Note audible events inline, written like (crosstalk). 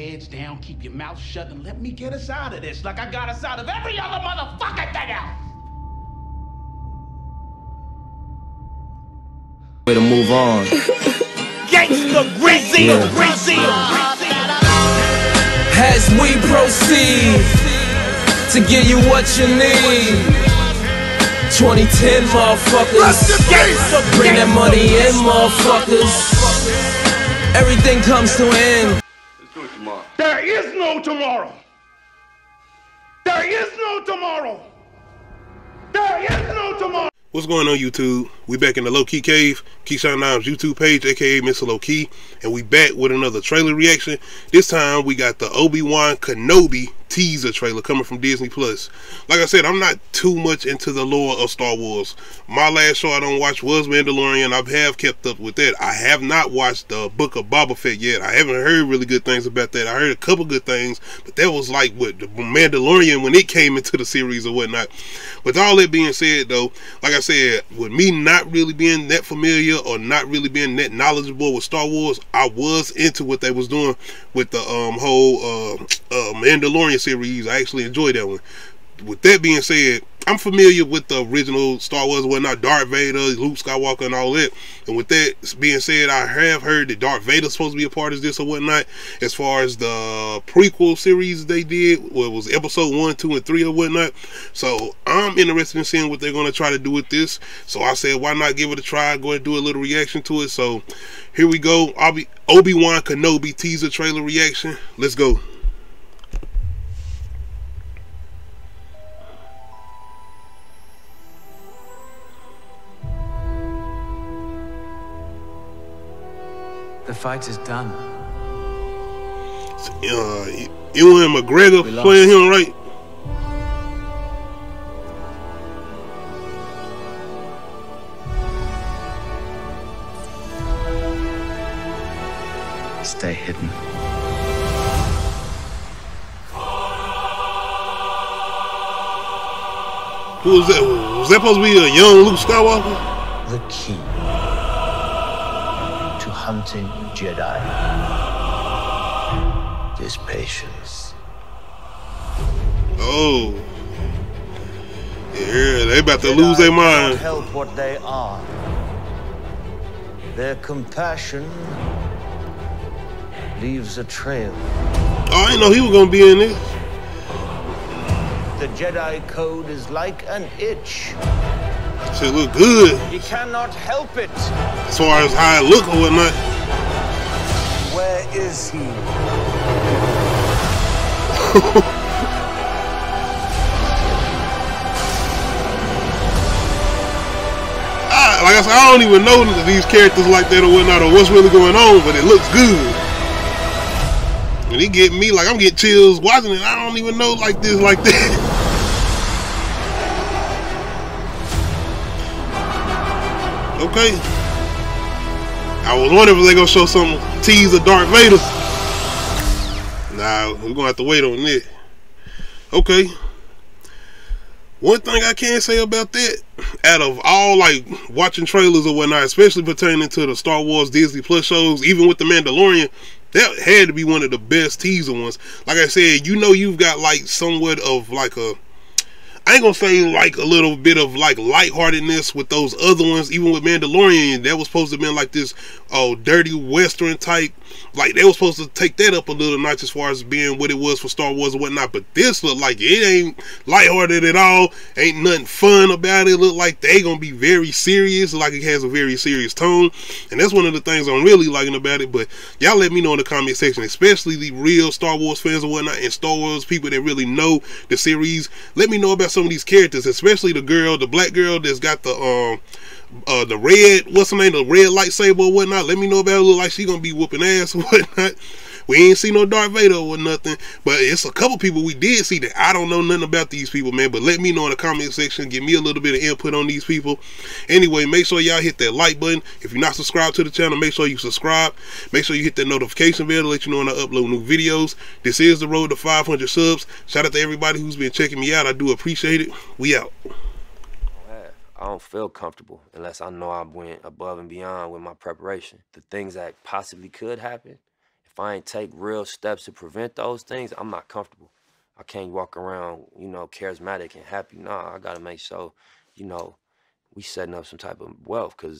heads down, keep your mouth shut, and let me get us out of this like I got us out of every other motherfucker thing out. Way to move on. (laughs) Gangsta greasy, Yeah. greasy. As we proceed to give you what you need. 2010 motherfuckers. Bring that money in, motherfuckers. Everything comes to an end. There is no tomorrow. There is no tomorrow. There is no tomorrow. What's going on YouTube? We back in the LowKey Cave, Keyshawn Nimes YouTube page, aka Mr. Low Key, and we back with another trailer reaction. This time we got the Obi-Wan Kenobi teaser trailer coming from Disney Plus. Like I said, I'm not too much into the lore of Star Wars. My last show I don't watch was Mandalorian. I have kept up with that. I have not watched the Book of Boba Fett yet. I haven't heard really good things about that. I heard a couple good things, but that was like what the Mandalorian when it came into the series or whatnot. With all that being said, though, like I said, with me not really being that familiar or not really being that knowledgeable with Star Wars, I was into what they was doing with the um whole uh, uh Mandalorian series. I actually enjoyed that one. With that being said, I'm familiar with the original Star Wars, and whatnot, Darth Vader, Luke Skywalker, and all that. And with that being said, I have heard that Darth Vader's supposed to be a part of this or whatnot. As far as the prequel series they did, well, it was episode one, two, and three or whatnot. So I'm interested in seeing what they're going to try to do with this. So I said, why not give it a try? Go and do a little reaction to it. So here we go. I'll be Obi Wan Kenobi teaser trailer reaction. Let's go. The fight is done. Uh, Ewan McGregor playing him right. Stay hidden. Who was that? Was that supposed to be a young Luke Skywalker? the key hunting Jedi is patience. Oh. Yeah, they about to lose their mind. help what they are. Their compassion leaves a trail. Oh, I didn't know he was gonna be in this. The Jedi code is like an itch. Shit look good You cannot help it. as far as how it look or whatnot. Where is he? (laughs) I, like I said, I don't even know these characters like that or whatnot or what's really going on, but it looks good. And it get me like I'm getting chills watching it. I don't even know like this, like that. (laughs) okay. I was wondering if they gonna show some tease of Darth Vader. Nah, we're gonna have to wait on it. Okay. One thing I can say about that, out of all like watching trailers or whatnot, especially pertaining to the Star Wars Disney Plus shows, even with the Mandalorian, that had to be one of the best teaser ones. Like I said, you know you've got like somewhat of like a I ain't gonna say like a little bit of like lightheartedness with those other ones, even with Mandalorian, that was supposed to be like this oh dirty western type. Like they were supposed to take that up a little notch as far as being what it was for Star Wars and whatnot. But this look like it ain't lighthearted at all. Ain't nothing fun about it. Look like they gonna be very serious, like it has a very serious tone. And that's one of the things I'm really liking about it. But y'all let me know in the comment section, especially the real Star Wars fans and whatnot, and Star Wars people that really know the series. Let me know about some of these characters, especially the girl, the black girl that's got the um uh the red what's her name, the red lightsaber or whatnot. Let me know about it. Look like she gonna be whooping ass or (laughs) whatnot. We ain't see no Darth Vader or nothing, but it's a couple people we did see that I don't know nothing about these people, man. But let me know in the comment section, give me a little bit of input on these people. Anyway, make sure y'all hit that like button. If you're not subscribed to the channel, make sure you subscribe. Make sure you hit that notification bell to let you know when I upload new videos. This is the road to 500 subs. Shout out to everybody who's been checking me out. I do appreciate it. We out. I don't feel comfortable unless I know I went above and beyond with my preparation. The things that possibly could happen, I ain't take real steps to prevent those things, I'm not comfortable. I can't walk around, you know, charismatic and happy. Nah, I gotta make sure, you know, we setting up some type of wealth because